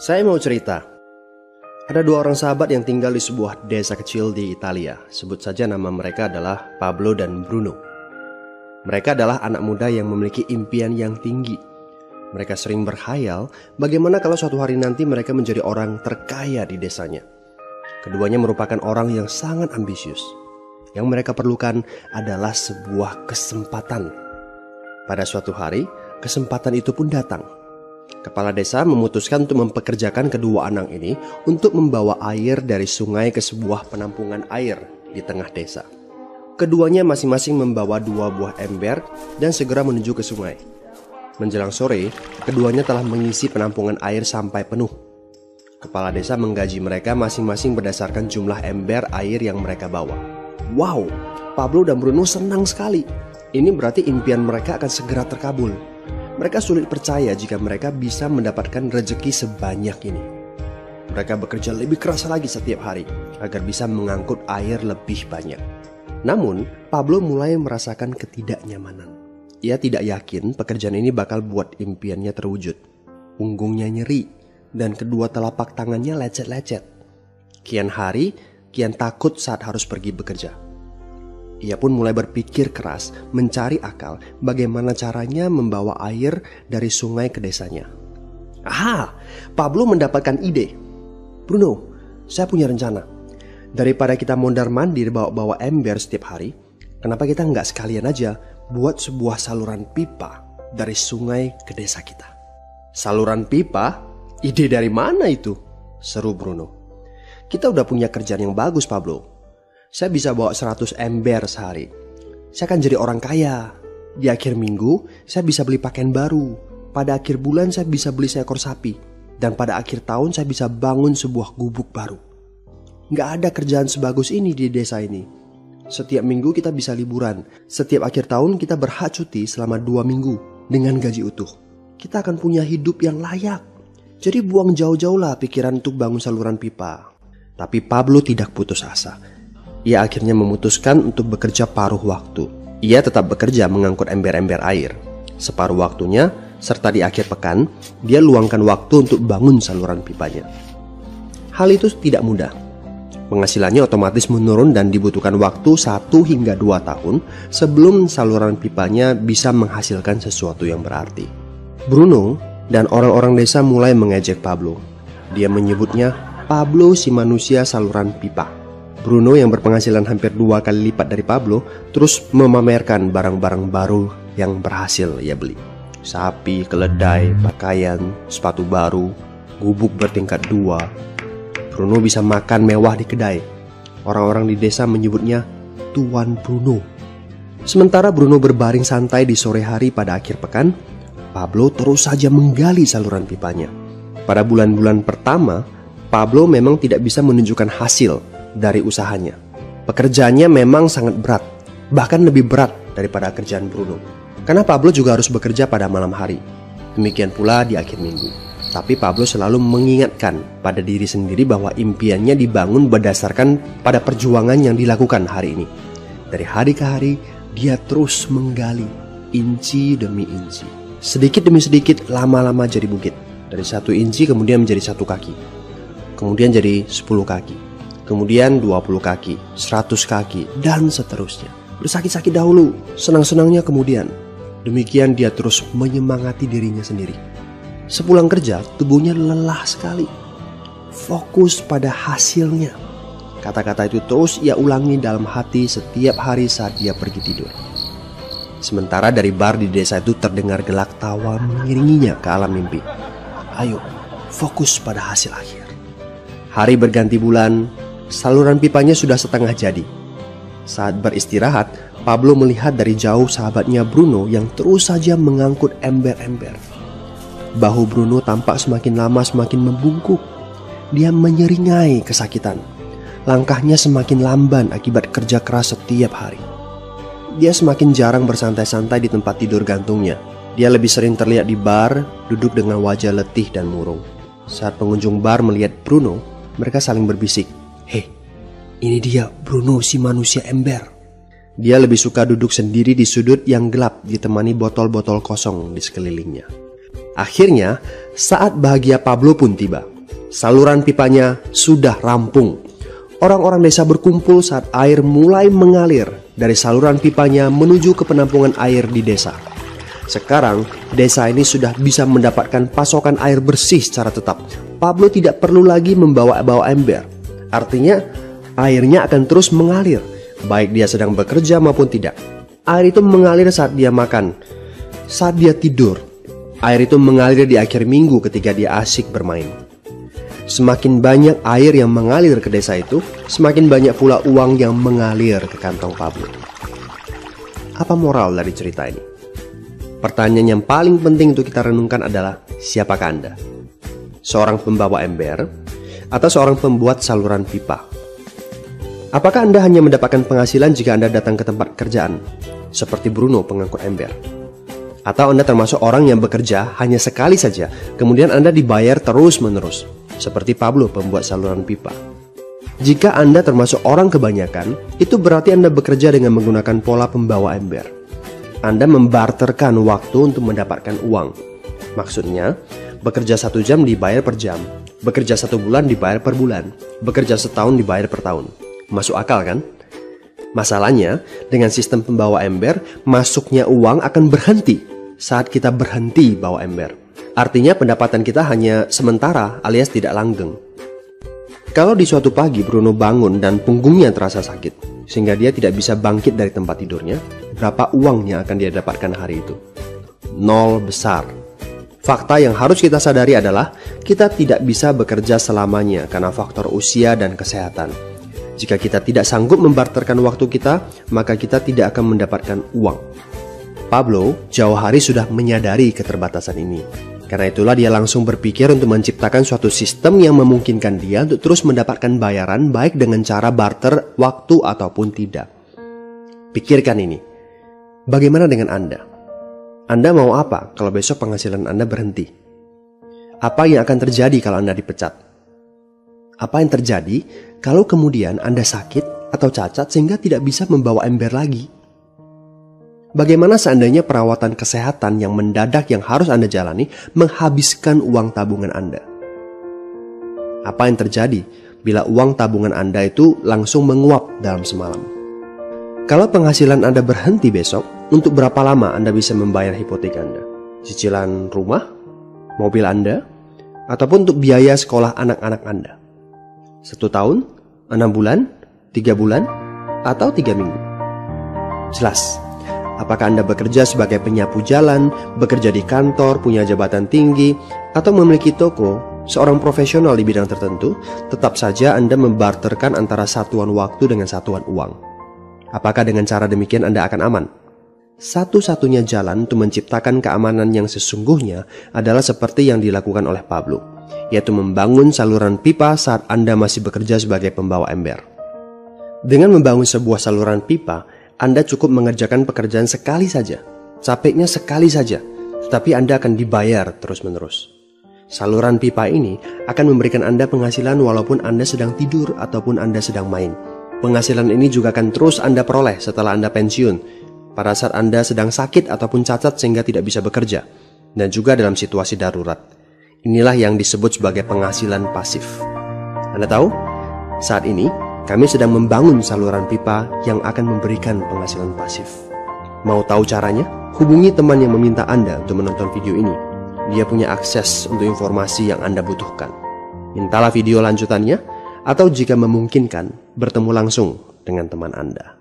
Saya mau cerita. Ada dua orang sahabat yang tinggal di sebuah desa kecil di Italia. Sebut saja nama mereka adalah Pablo dan Bruno. Mereka adalah anak muda yang memiliki impian yang tinggi. Mereka sering berhayal bagaimana kalau suatu hari nanti mereka menjadi orang terkaya di desanya. Keduanya merupakan orang yang sangat ambisius. Yang mereka perlukan adalah sebuah kesempatan. Pada suatu hari, kesempatan itu pun datang. Kepala desa memutuskan untuk mempekerjakan kedua anak ini untuk membawa air dari sungai ke sebuah penampungan air di tengah desa. Keduanya masing-masing membawa dua buah ember dan segera menuju ke sungai. Menjelang sore, keduanya telah mengisi penampungan air sampai penuh. Kepala desa menggaji mereka masing-masing berdasarkan jumlah ember air yang mereka bawa. Wow, Pablo dan Bruno senang sekali. Ini berarti impian mereka akan segera terkabul. Mereka sulit percaya jika mereka bisa mendapatkan rezeki sebanyak ini. Mereka bekerja lebih keras lagi setiap hari agar bisa mengangkut air lebih banyak. Namun, Pablo mulai merasakan ketidaknyamanan. Ia tidak yakin pekerjaan ini bakal buat impiannya terwujud. Punggungnya nyeri dan kedua telapak tangannya lecet-lecet. Kian hari, kian takut saat harus pergi bekerja. Ia pun mulai berpikir keras mencari akal bagaimana caranya membawa air dari sungai ke desanya. Aha, Pablo mendapatkan ide. Bruno, saya punya rencana. Daripada kita mondar mandir bawa-bawa ember setiap hari, kenapa kita nggak sekalian aja buat sebuah saluran pipa dari sungai ke desa kita? Saluran pipa? Ide dari mana itu? Seru Bruno. Kita udah punya kerjaan yang bagus Pablo. Saya bisa bawa 100 ember sehari. Saya akan jadi orang kaya. Di akhir minggu, saya bisa beli pakaian baru. Pada akhir bulan, saya bisa beli seekor sapi. Dan pada akhir tahun, saya bisa bangun sebuah gubuk baru. Nggak ada kerjaan sebagus ini di desa ini. Setiap minggu kita bisa liburan. Setiap akhir tahun kita berhak cuti selama dua minggu dengan gaji utuh. Kita akan punya hidup yang layak. Jadi buang jauh-jauh lah pikiran untuk bangun saluran pipa. Tapi Pablo tidak putus asa. Ia akhirnya memutuskan untuk bekerja paruh waktu. Ia tetap bekerja mengangkut ember-ember air. Separuh waktunya, serta di akhir pekan, dia luangkan waktu untuk bangun saluran pipanya. Hal itu tidak mudah. Penghasilannya otomatis menurun dan dibutuhkan waktu 1 hingga 2 tahun sebelum saluran pipanya bisa menghasilkan sesuatu yang berarti. Bruno dan orang-orang desa mulai mengejek Pablo. Dia menyebutnya Pablo si manusia saluran pipa. Bruno yang berpenghasilan hampir dua kali lipat dari Pablo terus memamerkan barang-barang baru yang berhasil ia beli. Sapi, keledai, pakaian, sepatu baru, gubuk bertingkat dua. Bruno bisa makan mewah di kedai. Orang-orang di desa menyebutnya Tuan Bruno. Sementara Bruno berbaring santai di sore hari pada akhir pekan, Pablo terus saja menggali saluran pipanya. Pada bulan-bulan pertama, Pablo memang tidak bisa menunjukkan hasil dari usahanya. Pekerjaannya memang sangat berat, bahkan lebih berat daripada kerjaan Bruno. Karena Pablo juga harus bekerja pada malam hari. Demikian pula di akhir minggu. Tapi Pablo selalu mengingatkan pada diri sendiri bahwa impiannya dibangun berdasarkan pada perjuangan yang dilakukan hari ini. Dari hari ke hari, dia terus menggali inci demi inci. Sedikit demi sedikit, lama-lama jadi bukit. Dari satu inci kemudian menjadi satu kaki. Kemudian jadi sepuluh kaki kemudian 20 kaki, 100 kaki, dan seterusnya. Bersakit-sakit dahulu, senang-senangnya kemudian. Demikian dia terus menyemangati dirinya sendiri. Sepulang kerja, tubuhnya lelah sekali. Fokus pada hasilnya. Kata-kata itu terus ia ulangi dalam hati setiap hari saat dia pergi tidur. Sementara dari bar di desa itu terdengar gelak tawa mengiringinya ke alam mimpi. Ayo, fokus pada hasil akhir. Hari berganti bulan, Saluran pipanya sudah setengah jadi. Saat beristirahat, Pablo melihat dari jauh sahabatnya Bruno yang terus saja mengangkut ember-ember. Bahu Bruno tampak semakin lama semakin membungkuk. Dia menyeringai kesakitan. Langkahnya semakin lamban akibat kerja keras setiap hari. Dia semakin jarang bersantai-santai di tempat tidur gantungnya. Dia lebih sering terlihat di bar, duduk dengan wajah letih dan murung. Saat pengunjung bar melihat Bruno, mereka saling berbisik. Hei, ini dia Bruno si manusia ember. Dia lebih suka duduk sendiri di sudut yang gelap ditemani botol-botol kosong di sekelilingnya. Akhirnya, saat bahagia Pablo pun tiba. Saluran pipanya sudah rampung. Orang-orang desa berkumpul saat air mulai mengalir dari saluran pipanya menuju ke penampungan air di desa. Sekarang, desa ini sudah bisa mendapatkan pasokan air bersih secara tetap. Pablo tidak perlu lagi membawa-bawa ember. Artinya, airnya akan terus mengalir, baik dia sedang bekerja maupun tidak. Air itu mengalir saat dia makan, saat dia tidur. Air itu mengalir di akhir minggu ketika dia asik bermain. Semakin banyak air yang mengalir ke desa itu, semakin banyak pula uang yang mengalir ke kantong Pablo. Apa moral dari cerita ini? Pertanyaan yang paling penting untuk kita renungkan adalah siapakah Anda? Seorang pembawa ember atau seorang pembuat saluran pipa? Apakah Anda hanya mendapatkan penghasilan jika Anda datang ke tempat kerjaan, seperti Bruno pengangkut ember? Atau Anda termasuk orang yang bekerja hanya sekali saja, kemudian Anda dibayar terus-menerus, seperti Pablo pembuat saluran pipa? Jika Anda termasuk orang kebanyakan, itu berarti Anda bekerja dengan menggunakan pola pembawa ember. Anda membarterkan waktu untuk mendapatkan uang. Maksudnya, bekerja satu jam dibayar per jam, bekerja satu bulan dibayar per bulan, bekerja setahun dibayar per tahun. Masuk akal kan? Masalahnya, dengan sistem pembawa ember, masuknya uang akan berhenti saat kita berhenti bawa ember. Artinya pendapatan kita hanya sementara alias tidak langgeng. Kalau di suatu pagi Bruno bangun dan punggungnya terasa sakit, sehingga dia tidak bisa bangkit dari tempat tidurnya, berapa uang yang akan dia dapatkan hari itu? Nol besar. Fakta yang harus kita sadari adalah kita tidak bisa bekerja selamanya karena faktor usia dan kesehatan. Jika kita tidak sanggup membarterkan waktu kita, maka kita tidak akan mendapatkan uang. Pablo jauh hari sudah menyadari keterbatasan ini. Karena itulah dia langsung berpikir untuk menciptakan suatu sistem yang memungkinkan dia untuk terus mendapatkan bayaran baik dengan cara barter waktu ataupun tidak. Pikirkan ini. Bagaimana dengan Anda? Anda mau apa kalau besok penghasilan Anda berhenti? Apa yang akan terjadi kalau Anda dipecat? Apa yang terjadi kalau kemudian Anda sakit atau cacat sehingga tidak bisa membawa ember lagi? Bagaimana seandainya perawatan kesehatan yang mendadak yang harus Anda jalani menghabiskan uang tabungan Anda? Apa yang terjadi bila uang tabungan Anda itu langsung menguap dalam semalam? Kalau penghasilan Anda berhenti besok, untuk berapa lama Anda bisa membayar hipotek Anda? Cicilan rumah, mobil Anda, ataupun untuk biaya sekolah anak-anak Anda? Satu tahun, enam bulan, tiga bulan, atau tiga minggu? Jelas, Apakah Anda bekerja sebagai penyapu jalan, bekerja di kantor, punya jabatan tinggi, atau memiliki toko, seorang profesional di bidang tertentu, tetap saja Anda membarterkan antara satuan waktu dengan satuan uang. Apakah dengan cara demikian Anda akan aman? Satu-satunya jalan untuk menciptakan keamanan yang sesungguhnya adalah seperti yang dilakukan oleh Pablo, yaitu membangun saluran pipa saat Anda masih bekerja sebagai pembawa ember. Dengan membangun sebuah saluran pipa, anda cukup mengerjakan pekerjaan sekali saja, capeknya sekali saja, tetapi Anda akan dibayar terus-menerus. Saluran pipa ini akan memberikan Anda penghasilan walaupun Anda sedang tidur ataupun Anda sedang main. Penghasilan ini juga akan terus Anda peroleh setelah Anda pensiun, pada saat Anda sedang sakit ataupun cacat sehingga tidak bisa bekerja, dan juga dalam situasi darurat. Inilah yang disebut sebagai penghasilan pasif. Anda tahu, saat ini kami sedang membangun saluran pipa yang akan memberikan penghasilan pasif. Mau tahu caranya? Hubungi teman yang meminta Anda untuk menonton video ini. Dia punya akses untuk informasi yang Anda butuhkan. Mintalah video lanjutannya, atau jika memungkinkan, bertemu langsung dengan teman Anda.